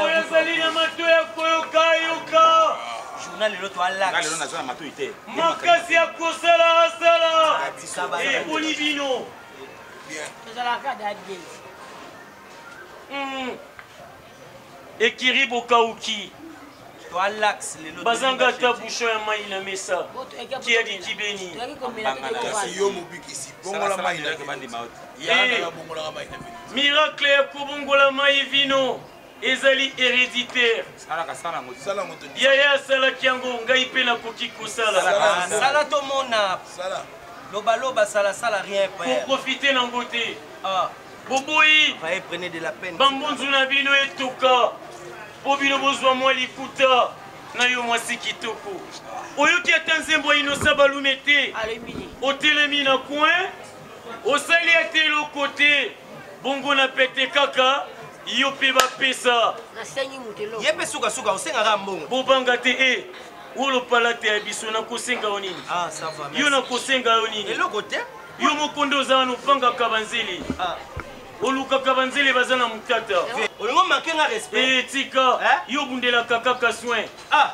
oyo ezali na mato ya koyoka yoka journal lelo toalakslelo naza na matoi te makasi ya kosala asala eboni bino tozalaka dadie ekiri bokauki bazanga ata bouchon ya mai na mesa kiadi kibeni kasi yo mobikisi bongola mai na eh, miracle ya kobongola mai vino ezali héréditaire yaya asalaki yango ngai mpe nakoki kosala tomona lobaloba salasala rien koprofite nango te ah. boboyi bambunzu na bino etuka mpo bino bozwa mwa liputa na yo mwasi kitoko oyoki ata nzembo ya inosa balume te otelemi na coin osali ata eloko te bongo na pete kaka yo mpe bapesa ye mpe sukasuka osengaka mbongo bobanga te e eh. olopalata ya biso nakosenga yo nini ah, yo nakosenga yo nini eloko te Yo moko nde oza wana opangaka banzeli. Ah. olukaka banzele baza na mutata olingo manke nga respect eh, tika eh? yo obundelaka kaka soin ah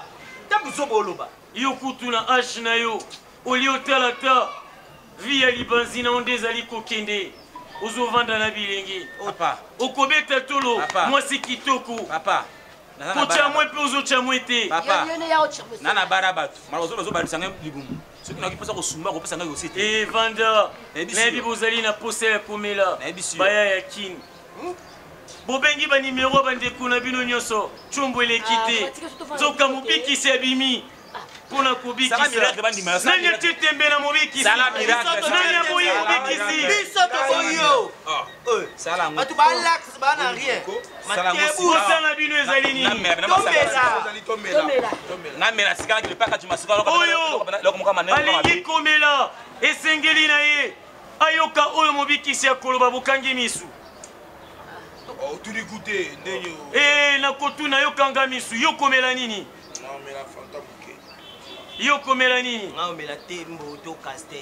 ta buzoba oloba yo kutu na h na yo olie otala ta vi ya libanzi na yo nde ezali kokende ozovanda na bilenge okobeta tolo mwasi kitoko Papa. kotya mwe mpe ozotya mwe te nana bara bato maloba ozobandisa ngai libumu soki naki mposa kosumba kopesa ngai osi te evanda eh, nayebi bozali na mposa ya komela baya ya kini hmm? bobengi banimero ya bandeko na bino nyonso combo eleki ah, te nzoka mobikisi abimi mpo na kobikisanani atie tembe na mobikisi nani aboyi mobikisi bato balax baa na rien matebusa na bino ezali ninitomela sikalaki lepaka cimasoaoyoalingi komela esengeli na ye ayoka oyo mobikisi ya koloba bokangi misu otuni oh, kute ndenge eh, nakotuna yo kanga misu yo komela nini yo komela nini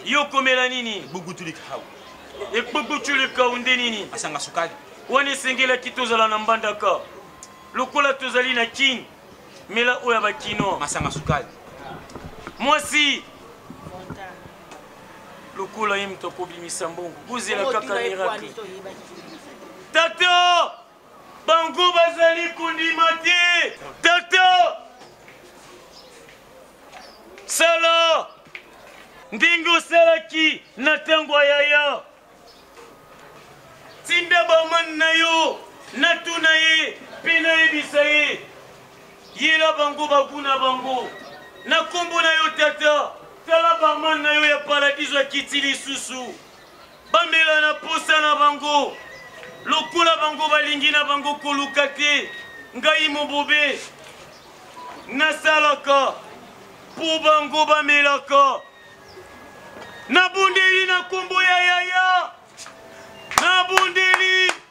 yo komela nini ekpokpo culikau nde nini asanga sukali wana esengelaki tozala na mbandaka lokola tozali na kin mela oyo ya bakino masanga sukali mwasi lokola ye moto akobimisa mbongo bozela kaka miracle tata Bango bazali kondima te. Tata, sala ndenge osalaki na ntango ya yaya. Tinda bamani na yo natuna ye mpe nayebisa ye yela bango bagu na bango na nkombo na yo tata tala barman na yo ya paradiso akiti lisusu Bamela na posa na bango, lokola bango balingi na bango koluka te, ngai mobobe nasalaka mpo bango bamelaka. Nabondeli na nkombo ya yaya, nabondeli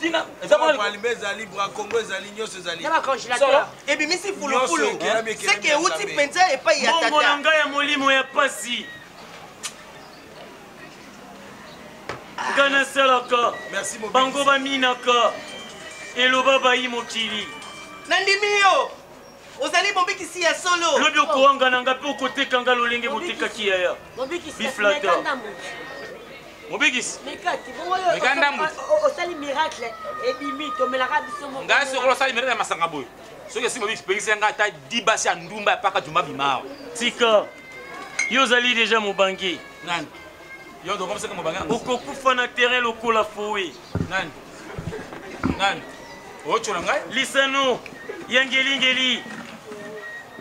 tina eza mwana palme ezali bracongo ezali nyonso ezali na bacongélateur ebimisi fulufulu seke euti mpenza epai ya tata na ngai ya molimo ya pasi ah. nga nasalaka bango baminaka eloba bayi mokili nandimi yo ozali mobikisi ya solo lobi okowanga na nga mpe okoteka nga lolenge botekaki yaya biflata mobikisi meka ndambu osali miracle ebimi tomelaka biso moko ngai sokola osali miracle ya masanga boye soki esi mobikisi pekisi yanga ata dibasi ya ndumba ya paka juma bimawa tika yo ozali deja mobange nani Yo donc comme ça comme banga. Okokufa na terrain lokola fowe. Nani? Nani? Ocho na ngai? Lisano. Yangeli ngeli.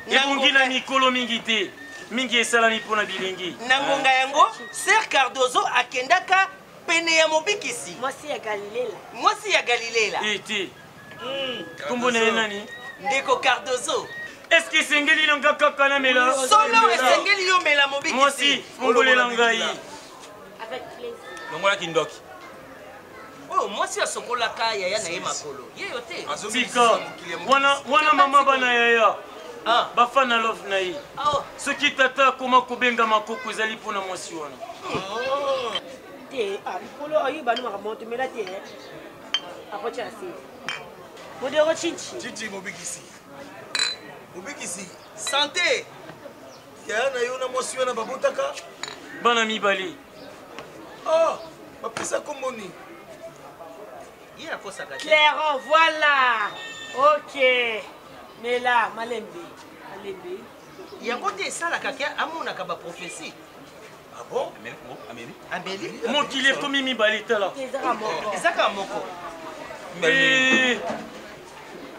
Ebongi na mikolo mingi te. Mingi esalami mpo na bilingi. Na ngonga yango, Sir Cardozo akendaka pene ya mobikisi. Mwasi ya Galilela. Mwasi ya Galilela. Ete. Hmm, kombo na ye nani ndeko cardozo eske esengeli na nga kaka na mela solo esengeli yo mela mobikisi mongolela ngai longola kindoki oyo oh, mwasi asokolaka yaya na ye makolo yeyo te tika wana mama bana yaya ah. bafana love na ye ah, oh. soki tata akoma kobenga makoko ezali mpo na mwasi wana ah. te likolo ayebani makambo tomela te eh. akotyasi modero chichi chichi mobikisi mobikisi sante yaya na yo na mwasi wana babotaka bana mibale oh bapesa kombo nini ye akosaka clairon voilà ok mela malembe malembe yango te esalaka ke amonaka baprophesie ah bon ameli ameli mokili ekomi mibale tala ezaka moko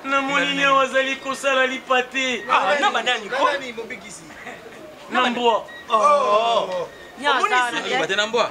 namoni nio wazali kosala lipate ah, na banani na mbwa omoni na mbwa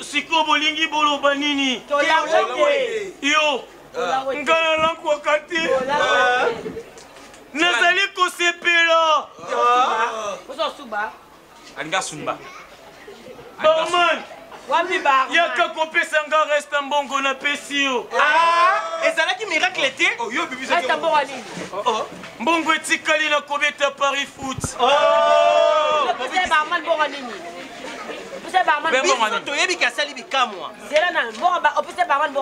siko bolingi boloba nini yo nga nalankwaka te nazali kosepela alinga sumba barman yaka kopesa nga resta mbongo na pesi yo ah, ezalaki miracle te oh, oh, oh. mbongo etikali na kobeta paris foot biso toyebi ke asali bikamwa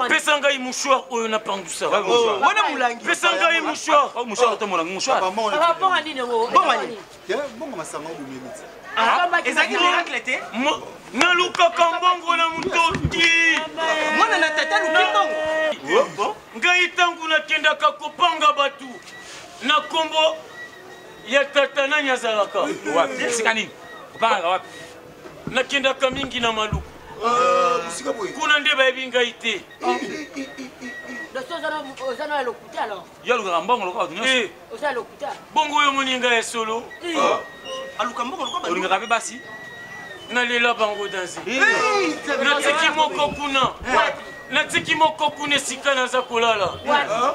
pesa ngai mouchoir oyo napangusa wana molangi pesa ngai mouchoir ezalaki miracle te nalukaka mbongo na motoki mwana na tata aluki mbongo ngai ntango nakendaka kopanga bato na nkombo ya tata nani azalaka wapi esika nini okangaka wapi nakendaka mingi na maluku ah, kuna nde bayebi ngai te yo alukaka mbongo lokola bato nyonso eh. bongo oyo omoni ngai ya solo eh. ah. aluka mbongo lokola olingaka mpe basi nalela bango danse eh. natiki moko kuna natiki moko kuna esika naza kolala ah.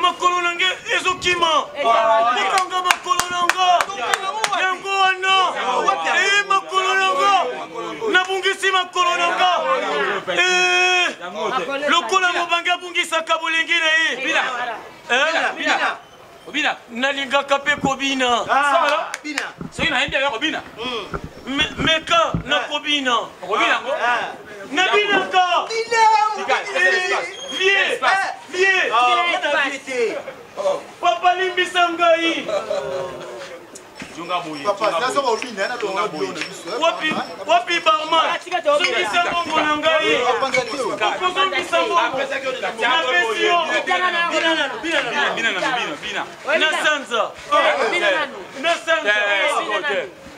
makolo na nge ezokima kokanga makolo na nga yango wana eye eh, makolo na nga nabungisi makolo na nga eh, lokola mobange abungisaka bolingi na ye eh, nalingaka mpe kobina ah, soki nayembi aya kobina hmm. meka nakobina nabinaka papa limbisa ngai wapi barmansongisa mbongo na ngai okozongisa mbongonapesi yo na sanza na sanza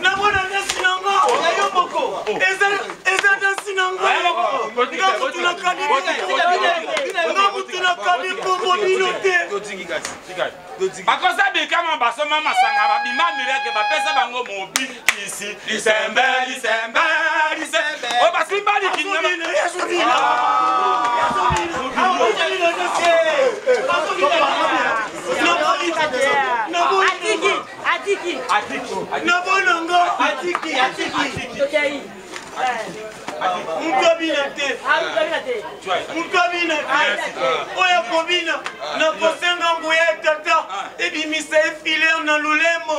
namona nasi na nga ya yo moko eza nasi na nga nga mutu nakabi nga mutu nakabi kombo bino te bakosa bikama basoma masanga babima mireke bapesa bango mobikisi lisembe lisembe lisembe o basimba likinyama Atiki. Atiki. Nobolongo. Atiki. Atiki. Tokeyi. moto abina te moto abina te oyo akobina na kosenga nguya ya tata ebimisa ye filer na lolemo